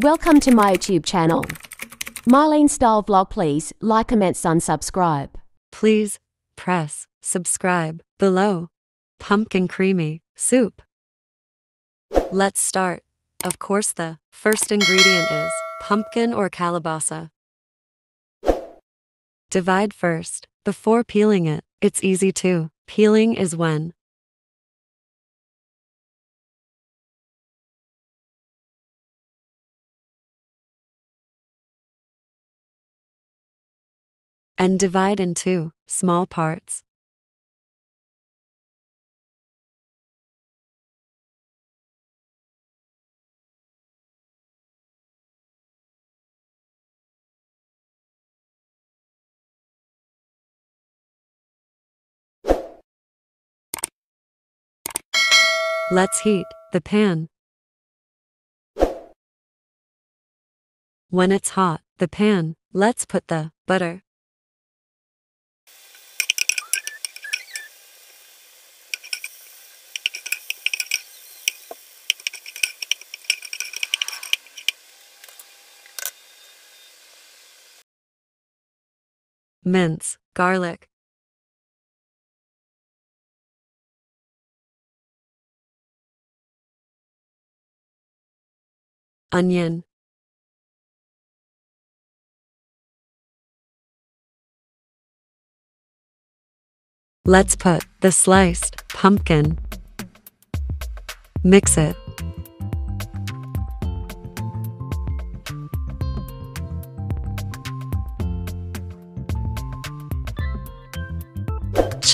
Welcome to my YouTube channel. Mylene Style Vlog please like, comment, and subscribe. Please press subscribe below. Pumpkin creamy soup. Let's start. Of course, the first ingredient is pumpkin or kalabasa. Divide first before peeling it. It's easy too. Peeling is when and divide into small parts. Let's heat the pan. When it's hot, the pan, let's put the butter. Mince, garlic. Onion. Let's put the sliced pumpkin. Mix it.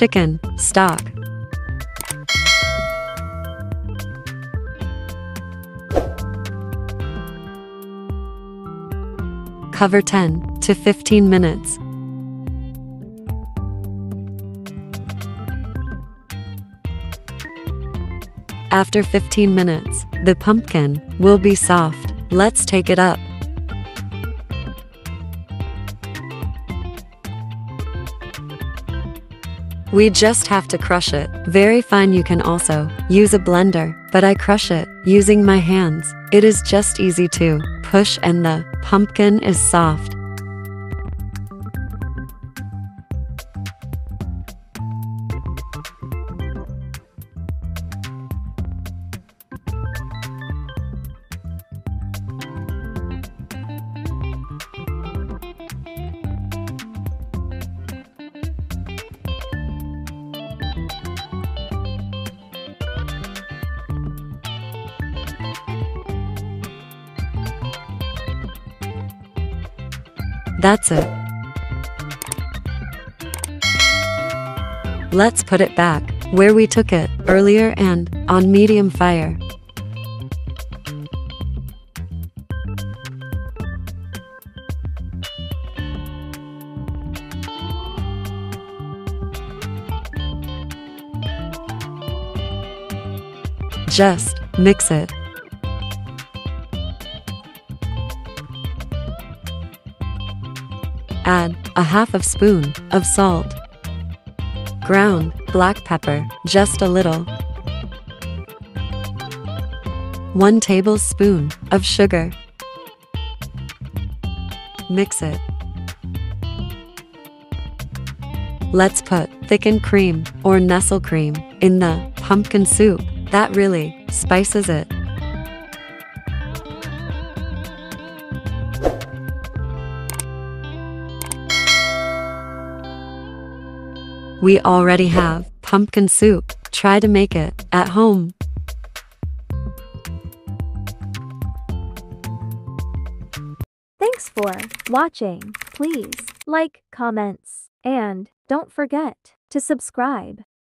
Chicken stock. Cover 10 to 15 minutes. After 15 minutes, the pumpkin will be soft. Let's take it up. We just have to crush it. Very fine you can also use a blender, but I crush it using my hands. It is just easy to push and the pumpkin is soft. That's it. Let's put it back where we took it earlier and on medium fire. Just mix it. Add a half of spoon of salt. Ground black pepper, just a little. 1 tablespoon of sugar. Mix it. Let's put thickened cream or Nestle cream in the pumpkin soup. That really spices it. We already have pumpkin soup. Try to make it at home. Thanks for watching. Please like, comments, and don't forget to subscribe.